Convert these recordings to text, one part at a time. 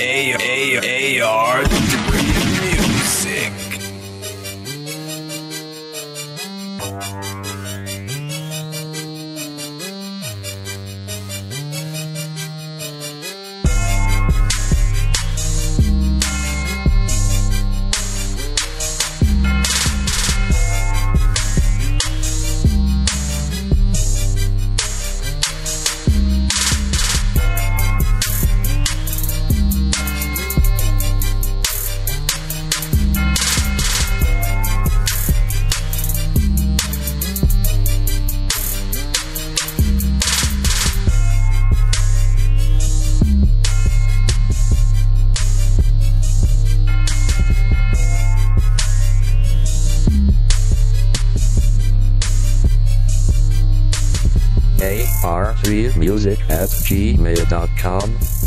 A A A R. ar3music at gmail.com.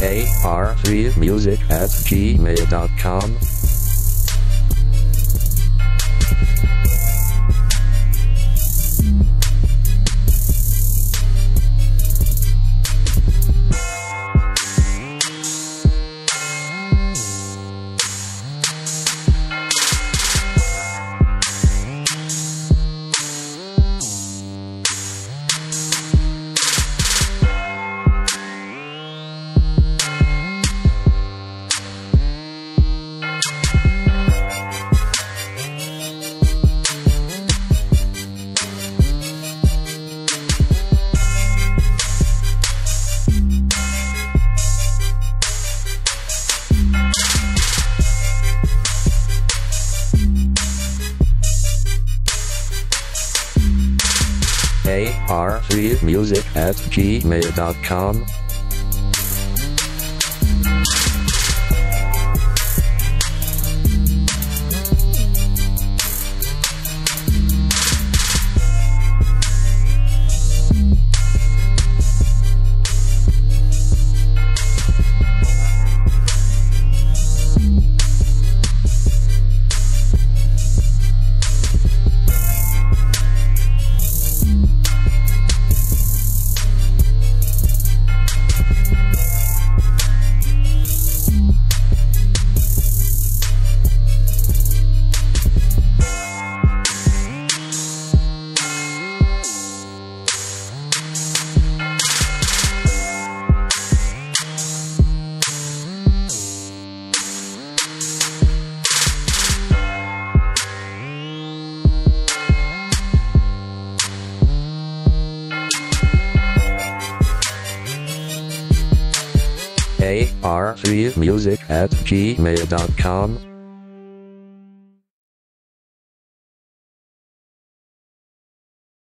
ar3music at gmail.com. ar3music at gmail.com. ar3music at gmail.com